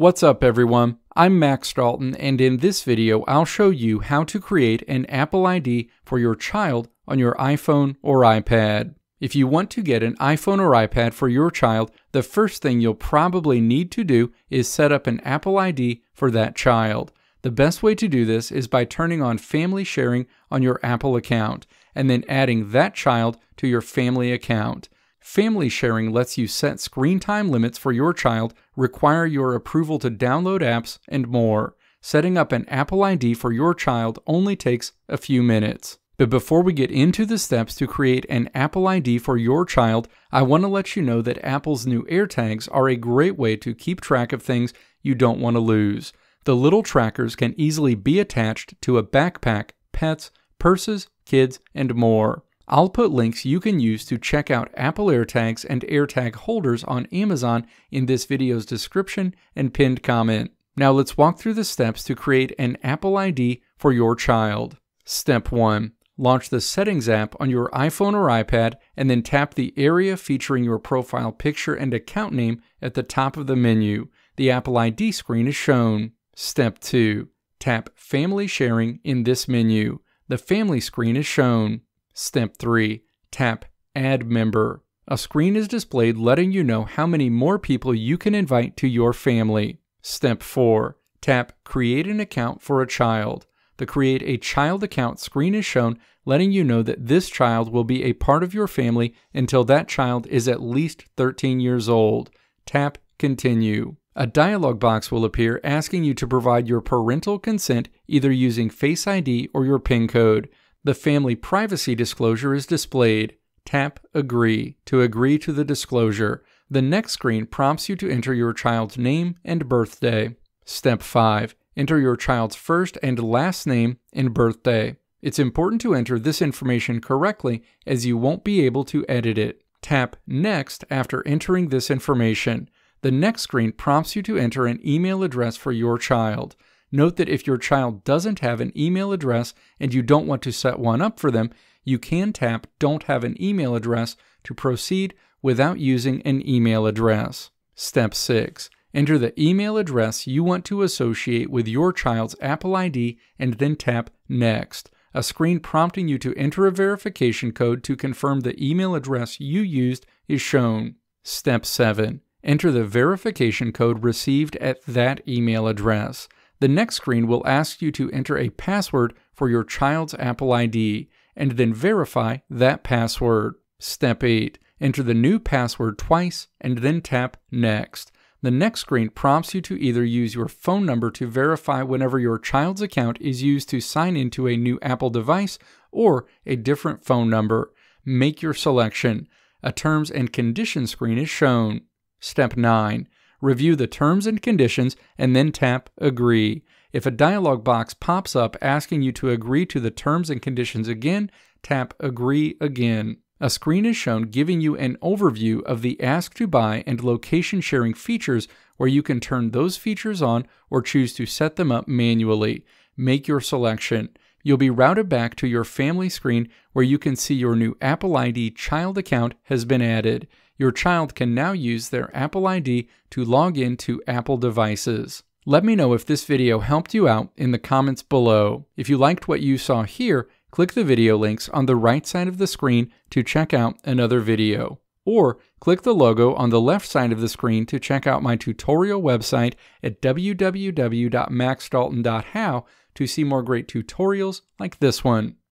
What's up everyone? I'm Max Dalton and in this video I'll show you how to create an Apple ID for your child on your iPhone or iPad. If you want to get an iPhone or iPad for your child, the first thing you'll probably need to do is set up an Apple ID for that child. The best way to do this is by turning on family sharing on your Apple account and then adding that child to your family account. Family sharing lets you set screen time limits for your child, require your approval to download apps, and more. Setting up an Apple ID for your child only takes a few minutes. But before we get into the steps to create an Apple ID for your child, I want to let you know that Apple's new AirTags are a great way to keep track of things you don't want to lose. The little trackers can easily be attached to a backpack, pets, purses, kids, and more. I'll put links you can use to check out Apple AirTags and AirTag holders on Amazon in this video's description and pinned comment. Now let's walk through the steps to create an Apple ID for your child. Step 1. Launch the Settings app on your iPhone or iPad and then tap the area featuring your profile picture and account name at the top of the menu. The Apple ID screen is shown. Step 2. Tap Family Sharing in this menu. The family screen is shown. Step 3. Tap Add Member. A screen is displayed letting you know how many more people you can invite to your family. Step 4. Tap Create an account for a child. The Create a Child account screen is shown, letting you know that this child will be a part of your family until that child is at least 13 years old. Tap Continue. A dialog box will appear asking you to provide your parental consent either using Face ID or your PIN code. The family privacy disclosure is displayed. Tap Agree to agree to the disclosure. The next screen prompts you to enter your child's name and birthday. Step 5. Enter your child's first and last name and birthday. It's important to enter this information correctly as you won't be able to edit it. Tap Next after entering this information. The next screen prompts you to enter an email address for your child. Note that if your child doesn't have an email address and you don't want to set one up for them, you can tap Don't Have an Email Address to proceed without using an email address. Step 6. Enter the email address you want to associate with your child's Apple ID and then tap Next. A screen prompting you to enter a verification code to confirm the email address you used is shown. Step 7. Enter the verification code received at that email address. The next screen will ask you to enter a password for your child's Apple ID and then verify that password. Step 8. Enter the new password twice and then tap Next. The next screen prompts you to either use your phone number to verify whenever your child's account is used to sign into a new Apple device or a different phone number. Make your selection. A terms and conditions screen is shown. Step 9 review the terms and conditions, and then tap Agree. If a dialog box pops up asking you to agree to the terms and conditions again, tap Agree again. A screen is shown giving you an overview of the Ask to Buy and location sharing features where you can turn those features on or choose to set them up manually. Make your selection. You'll be routed back to your family screen where you can see your new Apple ID child account has been added your child can now use their Apple ID to log in to Apple devices. Let me know if this video helped you out in the comments below. If you liked what you saw here, click the video links on the right side of the screen to check out another video. Or click the logo on the left side of the screen to check out my tutorial website at www.maxdalton.how to see more great tutorials like this one.